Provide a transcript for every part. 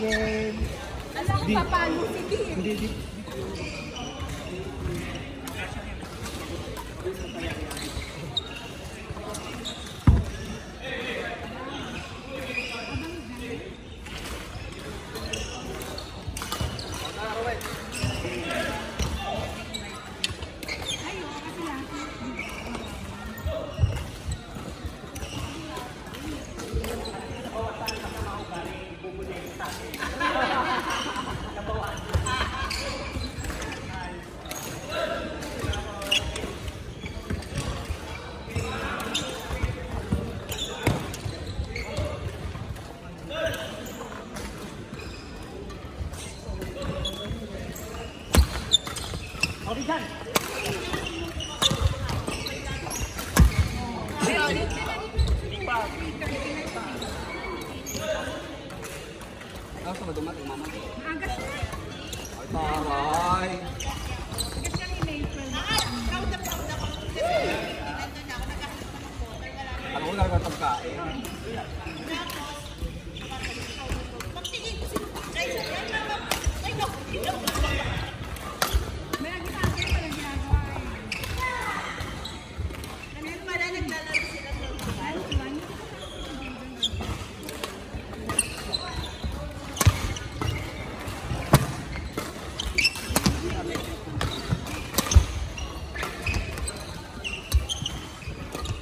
then... Alam ko paano si Dean. Hindi. Lang. Ako sa dumating mama. Agas na. Ay, taray. Agas na rin May 12. Ano ko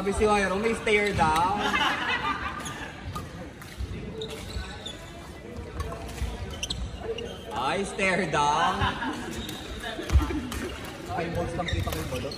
Grabe si Wyro, may stare down. Ay, stare down. Five balls lang kita kay Balot.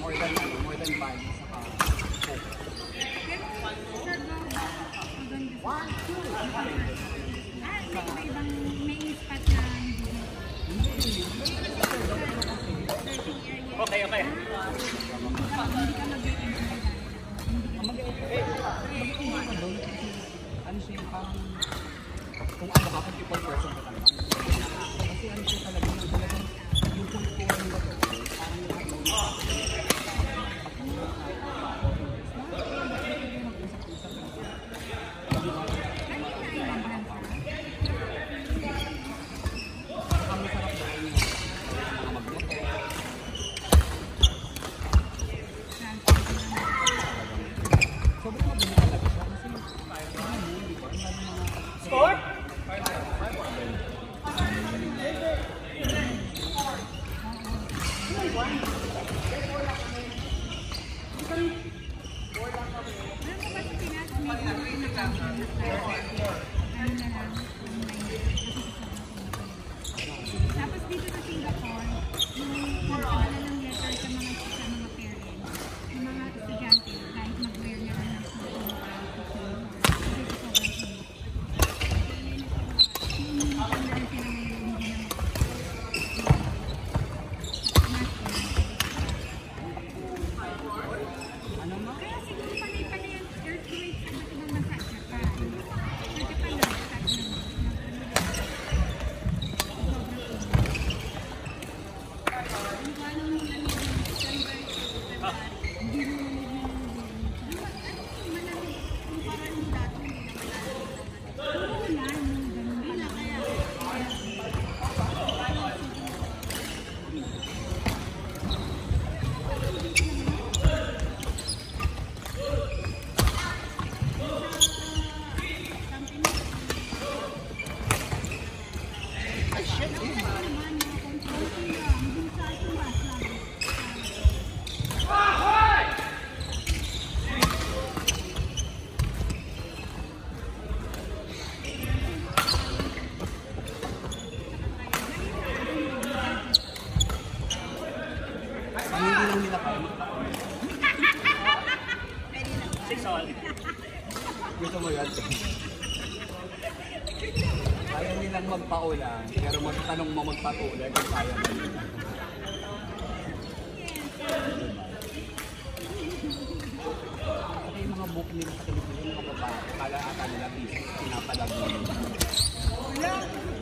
More than, more than five. Okay, okay. Ano siya yung parang kung ano ka, kung people person ka talaga. すいません。Gusto mo yan? Kaya nilang magpaulan, pero magtanong mo magpatuloy kung kaya mo nila. Kasi yung mga book nila sa Pilipinas, mga babae, kala ata nila pinapalag. Babalik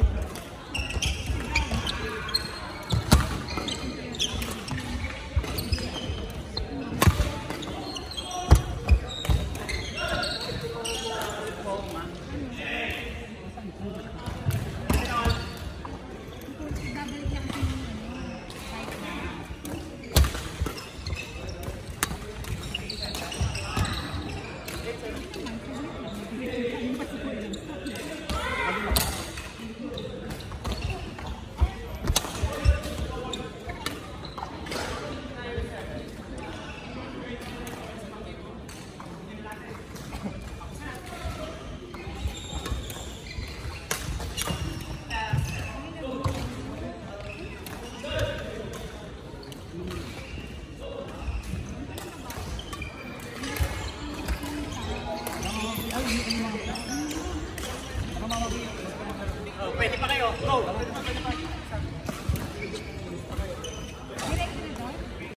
Pwede pa kayo, go!